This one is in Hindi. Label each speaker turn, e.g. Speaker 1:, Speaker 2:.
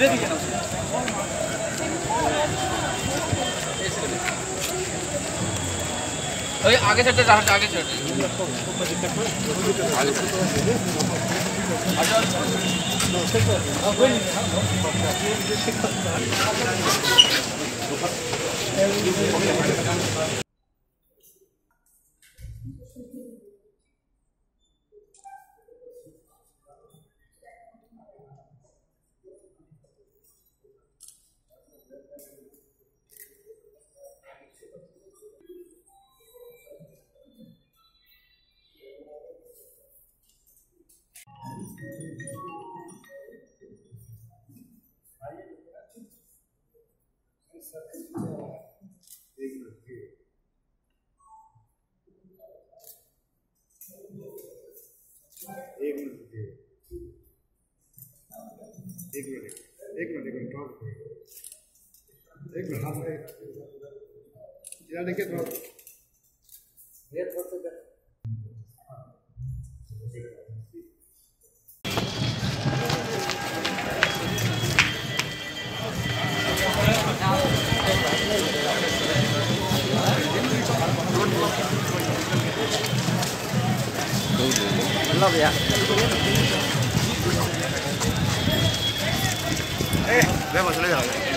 Speaker 1: ले दीजिए ना अरे आगे चलते जाते आगे चलते आगे चलते
Speaker 2: एक मिनट एक मिनट एक मिनट एक मिनट थोड़ा एक मिनट हाथ में यार, देखिए
Speaker 1: भैया
Speaker 2: Love ya. Eh, vemos, le